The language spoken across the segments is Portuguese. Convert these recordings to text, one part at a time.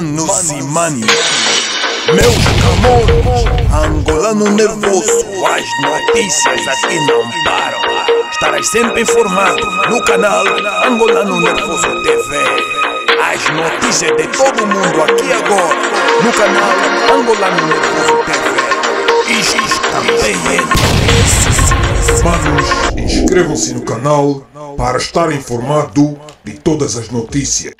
manos e mani. Meus camoros, angolano nervoso, as notícias aqui não param. Estarás sempre informado no canal Angolano Nervoso TV. As notícias de todo mundo aqui agora, no canal Angolano Nervoso TV. Notícias. Manos, inscrevam-se no canal para estar informado de todas as notícias.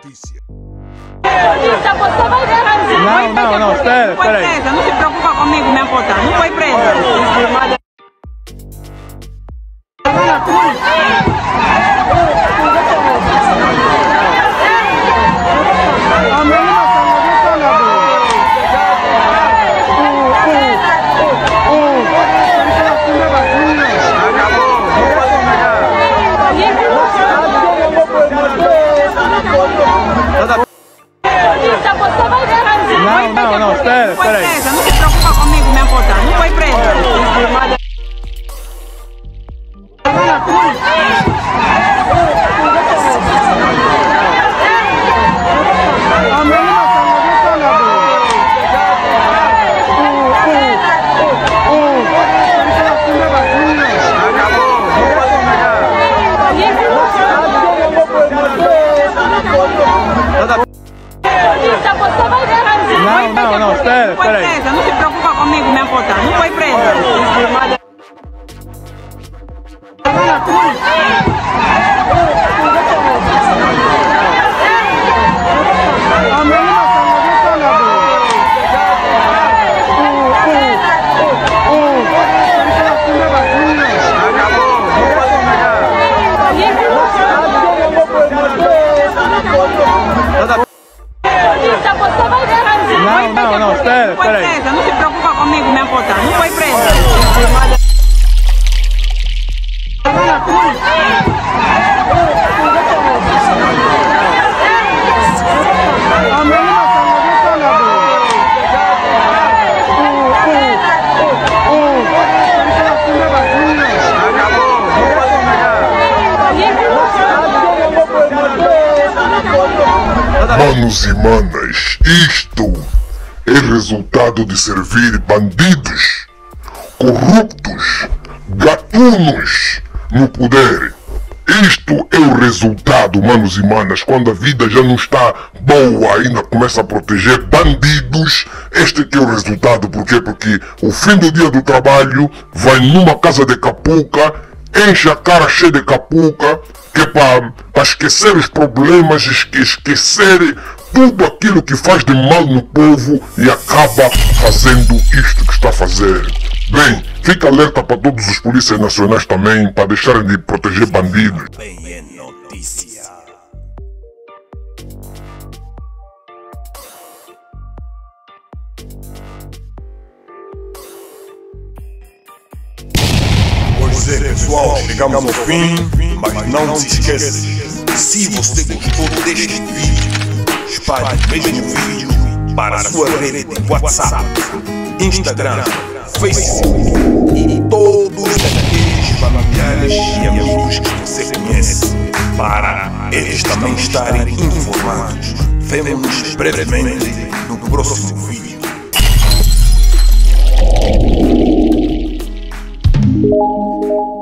Não, não, não, espera, espera aí. não se preocupa comigo, minha puta. Não foi presa. Não, Foi espera aí. presa, não se preocupa comigo, minha puta. Não foi presa. Manos e manas, isto é resultado de servir bandidos, corruptos, gatunos no poder. Isto é o resultado, manos e manas, quando a vida já não está boa, ainda começa a proteger bandidos. Este é o resultado, por quê? Porque o fim do dia do trabalho vai numa casa de capuca, enche a cara cheia de capuca, que é para esquecer os problemas, esque- esquecer tudo aquilo que faz de mal no povo e acaba fazendo isto que está a fazer. Bem, fica alerta para todos os polícias nacionais também, para deixarem de proteger bandidos. Pois é, pessoal, chegamos ao fim, mas não se esqueça, se você gostou deste vídeo, faz o mesmo vídeo para sua rede de WhatsApp, Instagram, Facebook e todos aqueles familiares e amigos que você conhece, para eles também estarem informados. Vemo-nos brevemente no próximo vídeo. Thank you.